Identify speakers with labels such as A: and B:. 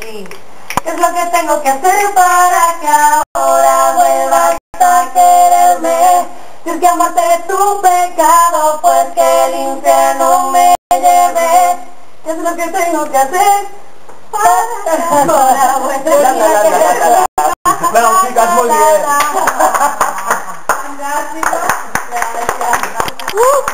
A: ti. ¿Qué es lo que tengo que hacer para que ahora vuelvas a quererme? Si es que amarte es pecado, pues que el infierno me lleve. ¿Qué es lo que tengo que hacer para que ahora vuelvas a quererme?
B: Bueno, chicas, muy bien.
A: Gracias. Uh.